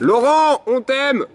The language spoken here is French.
Laurent, on t'aime.